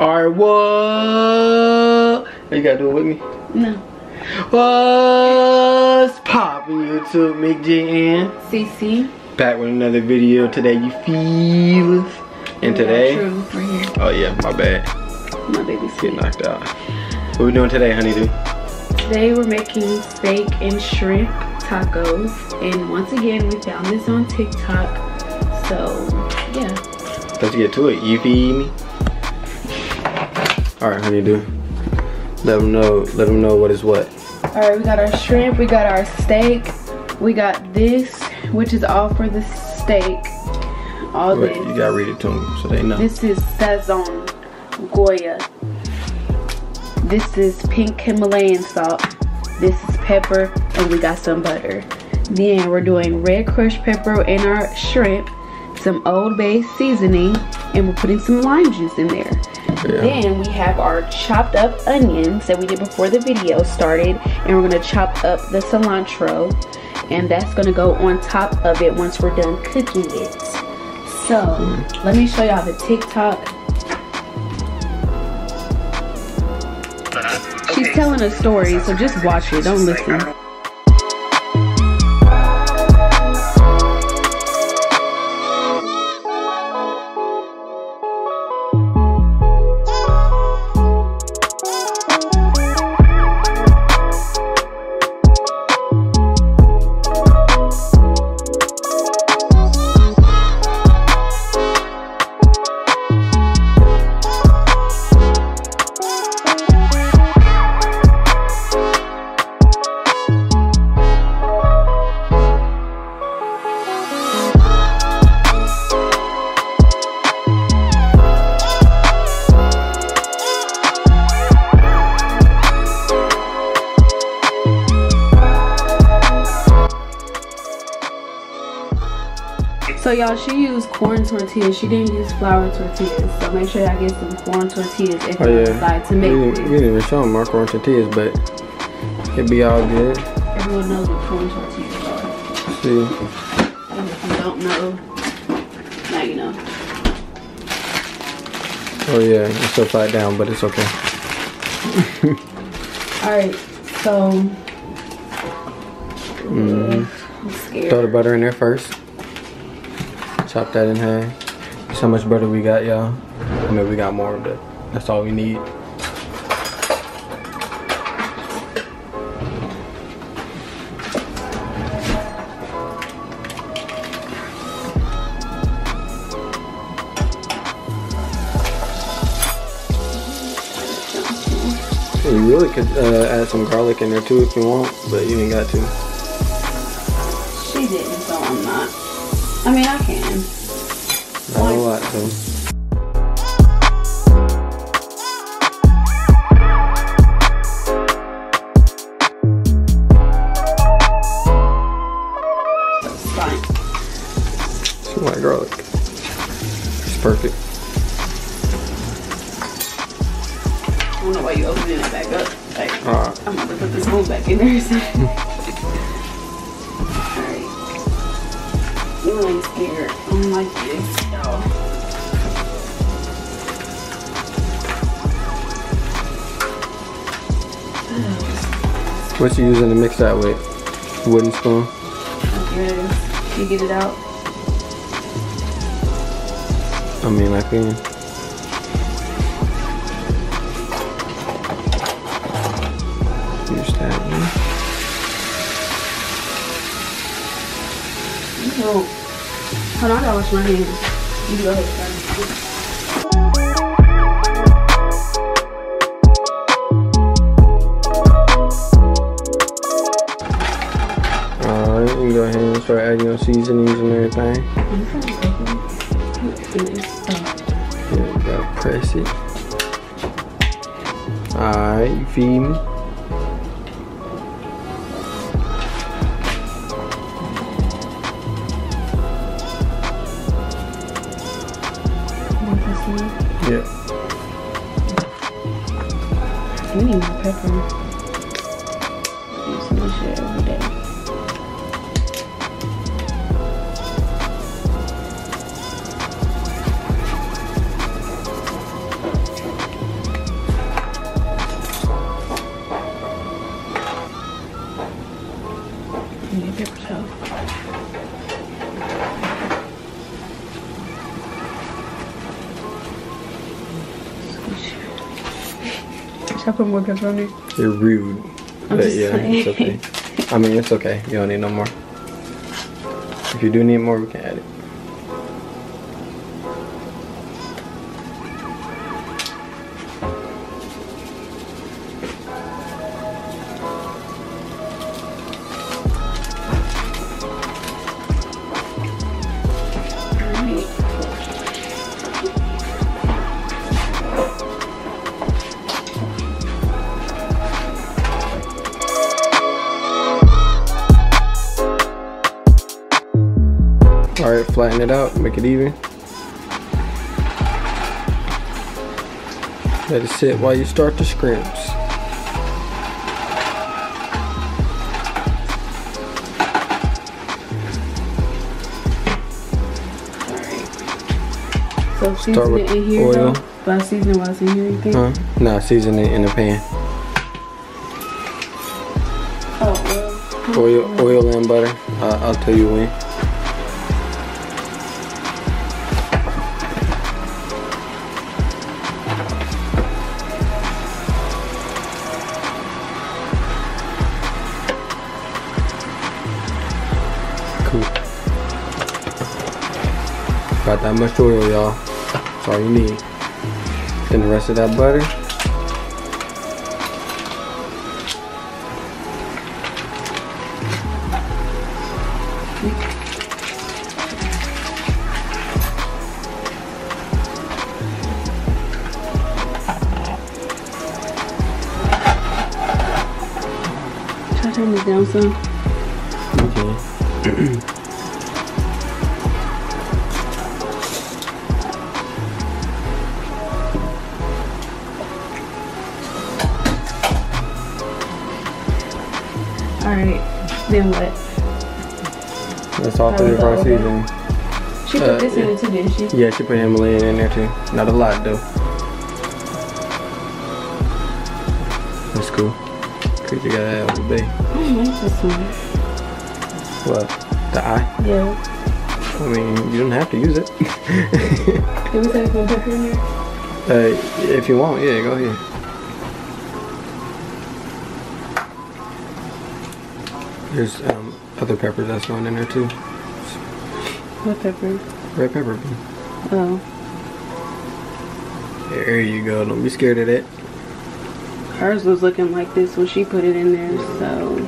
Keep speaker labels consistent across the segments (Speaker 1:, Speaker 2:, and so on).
Speaker 1: Alright, what? You gotta do it with me?
Speaker 2: No.
Speaker 1: What's poppin' YouTube? Meek G
Speaker 2: Cece.
Speaker 1: Back with another video today, you feel us? And today,
Speaker 2: True, right here.
Speaker 1: oh yeah, my bad.
Speaker 2: My baby's
Speaker 1: Get knocked out. What we doing today, honeydew?
Speaker 2: Today we're making steak and shrimp tacos. And once again, we found this on TikTok. So, yeah.
Speaker 1: Let's get to it. You feel me? Alright, honeydew. Let them know, let them know what is what.
Speaker 2: All right, we got our shrimp, we got our steak, we got this, which is all for the steak. All
Speaker 1: Wait,
Speaker 2: this.
Speaker 1: you gotta read it to them so they know.
Speaker 2: This is Sazon Goya. This is pink Himalayan salt. This is pepper, and we got some butter. Then we're doing red crushed pepper in our shrimp, some Old Bay seasoning, and we're putting some lime juice in there.
Speaker 1: Yeah.
Speaker 2: Then we have our chopped up onions that we did before the video started, and we're gonna chop up the cilantro, and that's gonna go on top of it once we're done cooking it. So let me show y'all the TikTok. She's telling a story, so just watch it. Don't listen. So y'all, she used corn tortillas. She didn't use flour tortillas. So make sure y'all get some corn tortillas if
Speaker 1: Oh
Speaker 2: you
Speaker 1: yeah.
Speaker 2: decide to make
Speaker 1: didn't, we didn't even show them our corn tortillas, but it'd be all good.
Speaker 2: Everyone knows what corn tortillas are.
Speaker 1: See,
Speaker 2: And if you don't know, now you know.
Speaker 1: oh yeah, it's upside down, but it's okay.
Speaker 2: Alright, so
Speaker 1: Mhm.
Speaker 2: I'm
Speaker 1: Throw the butter in there first. Chop that in half. That's how much butter we got, y'all. I mean, we got more, but that's all we need. You really could uh, add some garlic in there too if you want, but you ain't got to.
Speaker 2: She didn't, so I'm not. I mean, I can.
Speaker 1: Not a lot though.
Speaker 2: It's fine.
Speaker 1: Some white garlic. It's perfect.
Speaker 2: I don't know why you opening it back up. Like,
Speaker 1: Alright.
Speaker 2: I'm gonna put this whole back in there. Scared. I don't like this.
Speaker 1: What you using to mix that with? Wooden spoon?
Speaker 2: You get it out.
Speaker 1: I mean, I can.
Speaker 2: Hold on, I gotta wash my hands. You go ahead,
Speaker 1: go ahead and start adding your seasonings and everything. Yeah, gotta press it. Alright, you feed me.
Speaker 2: Need Should I put more pepper on there?
Speaker 1: You're rude.
Speaker 2: I'm
Speaker 1: but
Speaker 2: just
Speaker 1: yeah, it's okay. I mean, it's okay. You don't need no more. If you do need more, we can add it. Flatten it out, make it even. Let it sit while you start the scrimps.
Speaker 2: So season
Speaker 1: Start
Speaker 2: it
Speaker 1: with
Speaker 2: in here
Speaker 1: oil.
Speaker 2: though? By season while it's in here, you think?
Speaker 1: Huh? Nah, season it in the pan.
Speaker 2: Oh,
Speaker 1: Oil, oil and butter. Uh, I'll tell you when. That much oil, y'all. That's all you need. Then the rest of that butter.
Speaker 2: Should I turn this down some?
Speaker 1: Okay.
Speaker 2: Then what?
Speaker 1: That's all three of our season.
Speaker 2: She put
Speaker 1: Uh,
Speaker 2: this in
Speaker 1: yeah.
Speaker 2: it too, didn't she?
Speaker 1: Yeah, she put Himalayan in there too. Not a lot though. That's cool. Cause you gotta have the bay.
Speaker 2: I like this one.
Speaker 1: What? The eye?
Speaker 2: Yeah.
Speaker 1: I mean, you don't have to use it.
Speaker 2: Did we say some pepper in there?
Speaker 1: uh, if you want, yeah, go ahead. There's um, other peppers that's going in there too.
Speaker 2: What pepper?
Speaker 1: Red pepper.
Speaker 2: Oh.
Speaker 1: There you go. Don't be scared of that.
Speaker 2: Hers was looking like this when she put it in there, so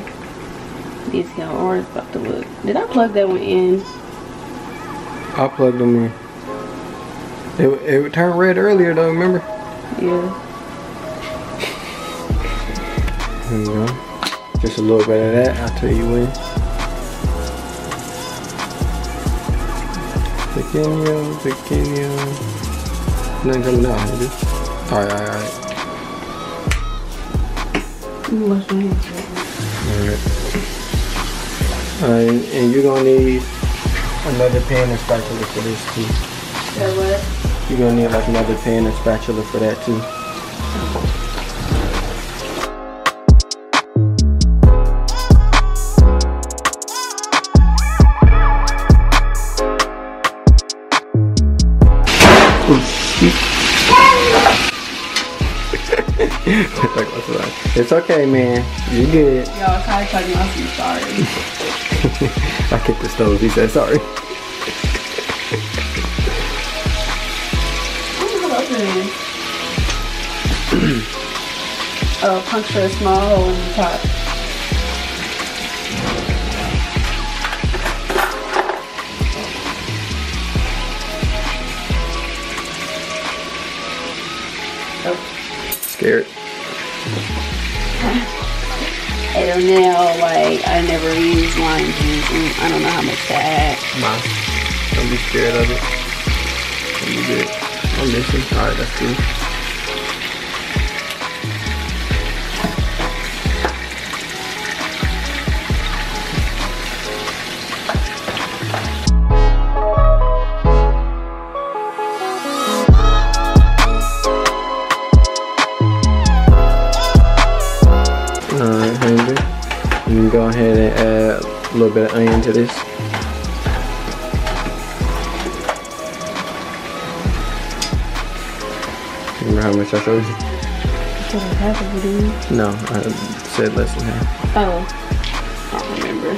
Speaker 2: see how ours about to look. Did I plug that one in?
Speaker 1: I plugged them in. It, it turned red earlier though, remember?
Speaker 2: Yeah.
Speaker 1: There you go. Just a little bit of that, I'll tell you when. Pequeño, pequeño. Nothing coming out? Alright, alright, alright.
Speaker 2: Me wash hands.
Speaker 1: Alright. Alright, and you're gonna need another pan and spatula for this too.
Speaker 2: That what?
Speaker 1: You're gonna need like another pan and spatula for that too. Okay, man. You good.
Speaker 2: Y'all, Kai told me I'm sorry.
Speaker 1: I kicked the stove. He said sorry.
Speaker 2: I don't know how to open it. uh, puncture a small hole in the top. Oh,
Speaker 1: Scared.
Speaker 2: Don't know, like, I never use lime juice, and I don't know how much to add.
Speaker 1: Mom, don't be scared of it. Good. I'm missing. Alright, that's cool. No, I said less than half.
Speaker 2: Oh, I don't remember.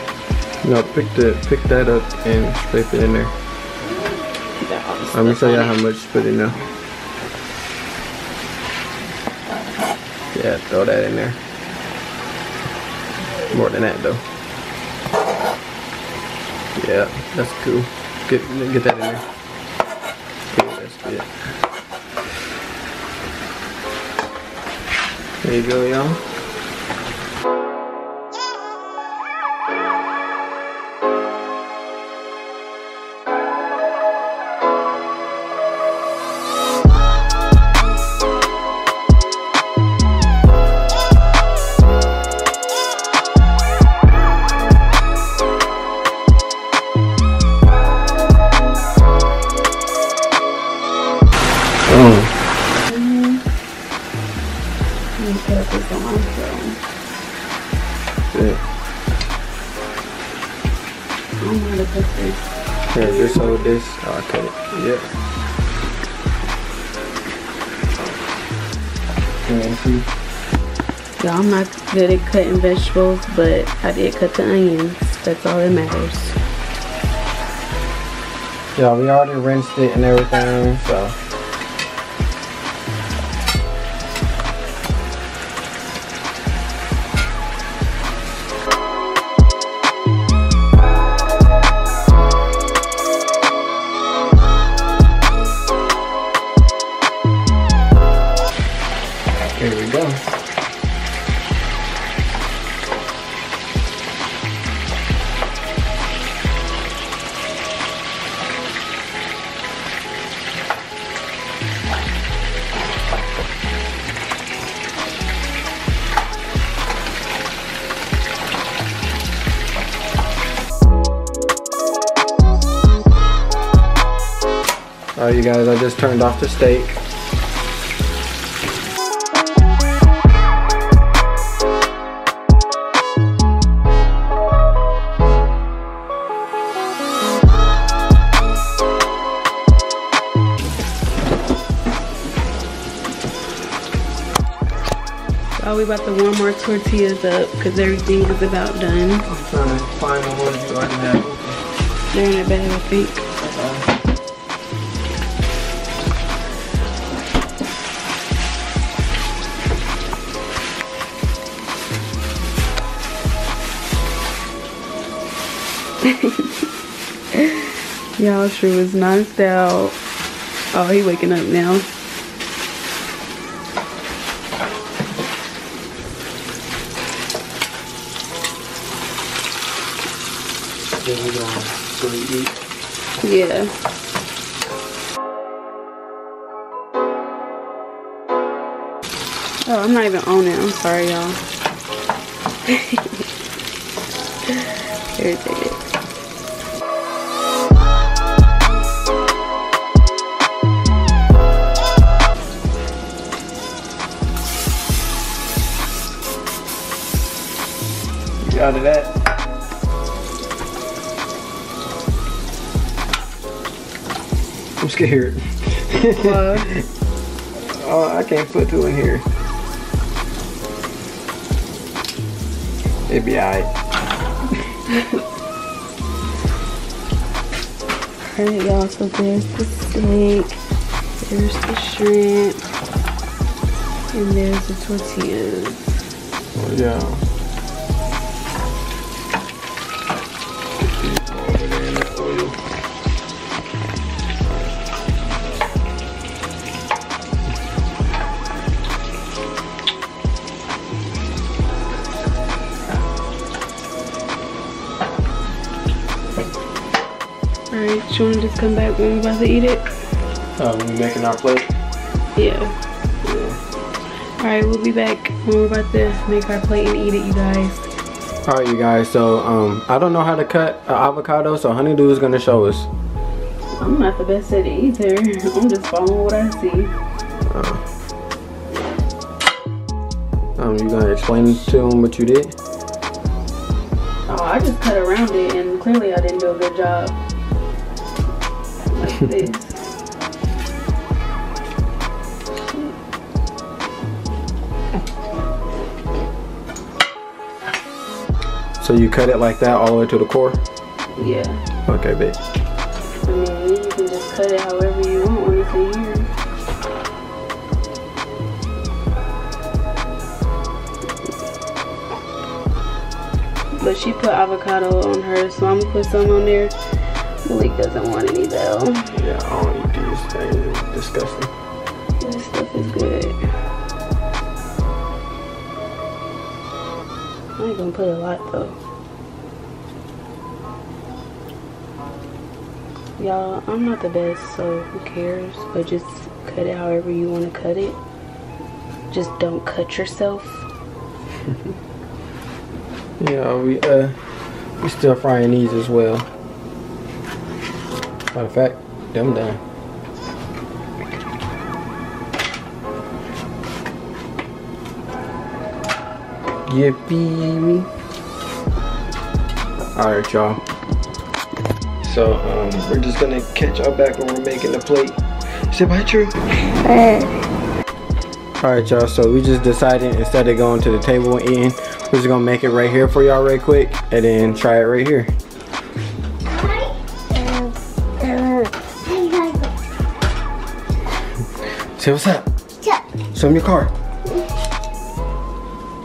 Speaker 1: No, pick the pick that up and scrape it in there.
Speaker 2: You got all the
Speaker 1: Let show
Speaker 2: y'all
Speaker 1: how much to put in there. Yeah, throw that in there. More than that though. Yeah, that's cool. Get get that in there. Yeah, that's good. There you go, y'all.
Speaker 2: Let me put this on my I don't know how to put this.
Speaker 1: Here, just hold this. Oh, I cut it. Yeah. Yeah, see?
Speaker 2: Y'all, I'm not good at cutting vegetables, but I did cut the onions. That's all that matters.
Speaker 1: Yeah, we already rinsed it and everything, so. Just turned off the steak.
Speaker 2: Oh, we about to warm our tortillas up because everything is about done.
Speaker 1: I'm trying to find the ones you already have.
Speaker 2: They're in the bag, I think. Y'all sure was knocked out. Oh, he waking up now.
Speaker 1: Then we gonna so we eat.
Speaker 2: Yeah. Oh, I'm not even on it. I'm sorry, y'all. Here,
Speaker 1: You out of that? I'm scared.
Speaker 2: Why?
Speaker 1: oh, uh, I can't put two in here. It'd be alright.
Speaker 2: Alright, y'all. So there's the steak, there's the shrimp, and there's the tortillas.
Speaker 1: Oh, yeah.
Speaker 2: Alright, you wanna just come back when we're about to eat it?
Speaker 1: Um, we making our plate.
Speaker 2: Yeah.
Speaker 1: Yeah.
Speaker 2: Alright, we'll be back when we're about to make our plate and eat it, you guys.
Speaker 1: All right, you guys. So um, I don't know how to cut an avocado, so Honeydew is gonna show us.
Speaker 2: I'm not the best at it either. I'm just following what I see.
Speaker 1: Um, you gonna explain to him what you did?
Speaker 2: Oh, I just cut around it and clearly I didn't do a good job.
Speaker 1: so you cut it like that all the way to the core?
Speaker 2: Yeah.
Speaker 1: Okay, bitch.
Speaker 2: I mean, you can just cut it however you want when it's a year. But she put avocado on her, so I'm gonna put some on there. Malik doesn't want any though.
Speaker 1: Yeah, I don't eat these things. It's disgusting.
Speaker 2: This stuff is good. I ain't gonna put a lot though. Y'all, I'm not the best, so who cares? But just cut it however you want to cut it. Just don't cut yourself.
Speaker 1: Yeah, we uh we still frying these as well. Matter of fact, them done. Yippee! Alright, y'all. So, um, we're just gonna catch y'all back when we're making the plate. Is it by true? Alright, y'all. So, we just decided instead of going to the table and eating, we're just gonna make it right here for y'all, right quick, and then try it right here. Say what's up. Show me your car.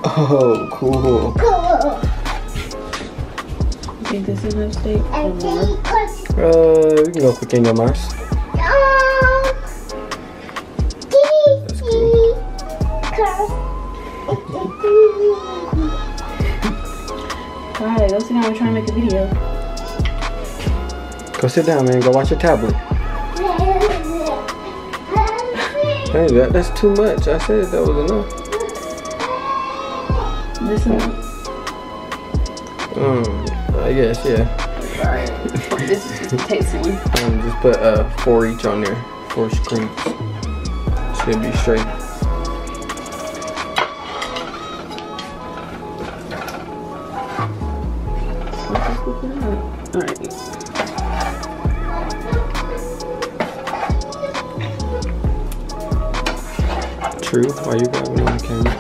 Speaker 1: Oh, cool. Cool.
Speaker 2: You think this is enough steak? Or more?
Speaker 1: Uh, we can go pequeño más. That's cool.
Speaker 2: Alright, go sit down. We're trying to make a video.
Speaker 1: Go sit down, man. Go watch your tablet. Hey, that, that's too much. I said that was enough.
Speaker 2: This is
Speaker 1: Um, I guess, yeah.
Speaker 2: Alright. this is just a.
Speaker 1: Um, just put uh four each on there. Four screens. Should be straight.
Speaker 2: Alright.
Speaker 1: True. Why you got me on the camera?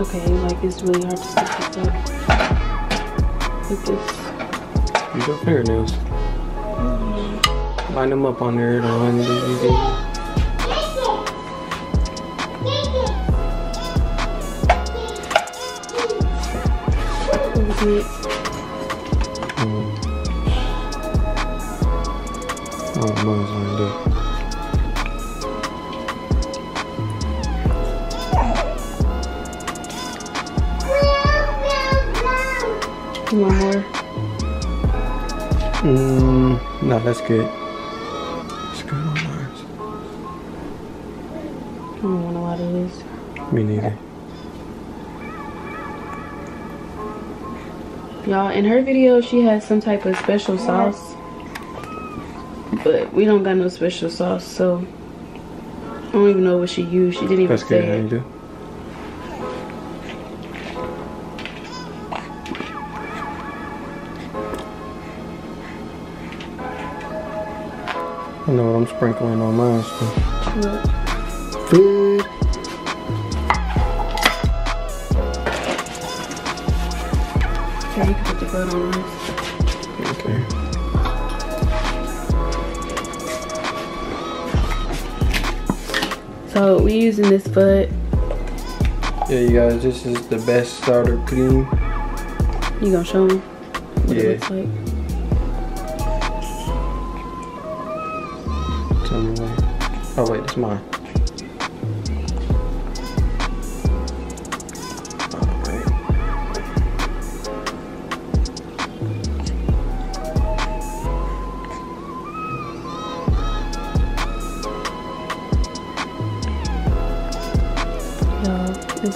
Speaker 2: Okay, like it's really hard to stick this up. Like this.
Speaker 1: Use your fingernails. Line them up on there. It'll it easy.
Speaker 2: Close it.
Speaker 1: Up.
Speaker 2: You want more?
Speaker 1: Mm, no, that's good. It's good on mine.
Speaker 2: I don't want a lot of this.
Speaker 1: Me neither.
Speaker 2: Y'all, in her video, she has some type of special sauce. But we don't got no special sauce, so I don't even know what she used. She didn't even
Speaker 1: That's good.
Speaker 2: say
Speaker 1: you
Speaker 2: it.
Speaker 1: I know what I'm sprinkling on mine. So. Food.
Speaker 2: Okay, you can put the butter on this.
Speaker 1: Okay.
Speaker 2: So we using this foot.
Speaker 1: Yeah, you guys, this is the best starter cream.
Speaker 2: You gonna show them what
Speaker 1: Yeah.
Speaker 2: it looks like?
Speaker 1: Tell me. Oh wait, it's mine.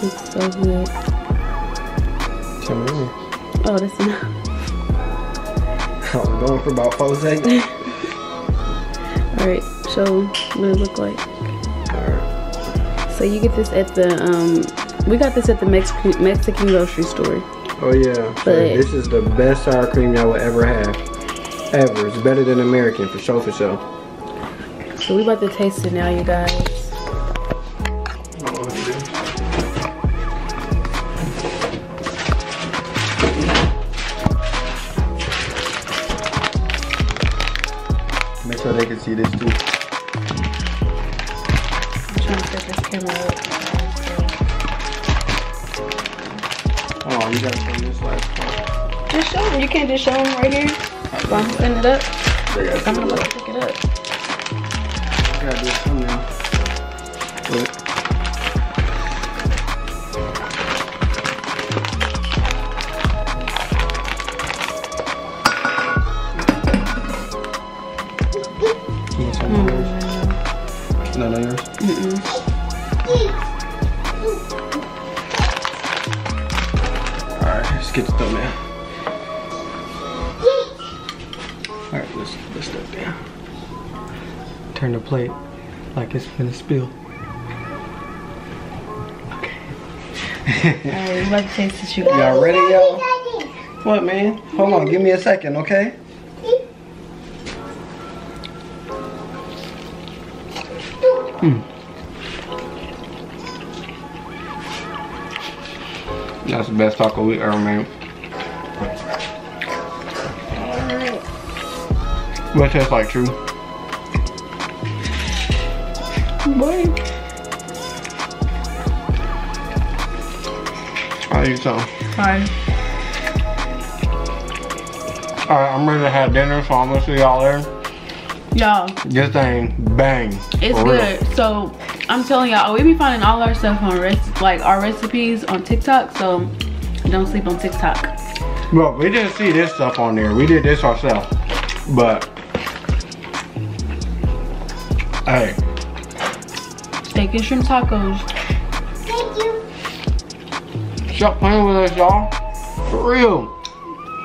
Speaker 2: Looks so good.
Speaker 1: Tell me where.
Speaker 2: Oh, that's enough.
Speaker 1: I was going for about four seconds.
Speaker 2: Alright, so what it look like.
Speaker 1: Alright.
Speaker 2: So you get this at the um we got this at the Mexican Mexican grocery store.
Speaker 1: Oh yeah.
Speaker 2: But-
Speaker 1: this is the best sour cream y'all will ever have. Ever. It's better than American for sure for sure.
Speaker 2: So we about to taste it now, you guys.
Speaker 1: They can see this too.
Speaker 2: I'm trying to set this camera up.
Speaker 1: Oh, you gotta show this last part.
Speaker 2: Just show them. You can't just show them right here. So I'm setting it up. I'm gonna pick it up.
Speaker 1: Get the thumbnail. Alright, let's let's step down. Turn the plate like it's gonna spill. Okay.
Speaker 2: Alright, to taste the sugar.
Speaker 1: Y'all ready, y'all? What, man? Hold on, give me a second, okay? Best taco we ever made. What tastes like, true?
Speaker 2: Boy.
Speaker 1: I'll eat some.
Speaker 2: Fine.
Speaker 1: Alright, I'm ready to have dinner, so I'm gonna see y'all there.
Speaker 2: Y'all,
Speaker 1: This thing, bang.
Speaker 2: it's
Speaker 1: For real.
Speaker 2: good. So I'm telling y'all, we be finding all our stuff on like our recipes on TikTok. So don't sleep on TikTok.
Speaker 1: Well, we didn't see this stuff on there. We did this ourselves. But, hey,
Speaker 2: Steak and shrimp tacos.
Speaker 1: stop playing with us, y'all. For real.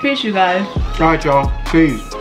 Speaker 2: Peace, you guys.
Speaker 1: All right, y'all. Peace.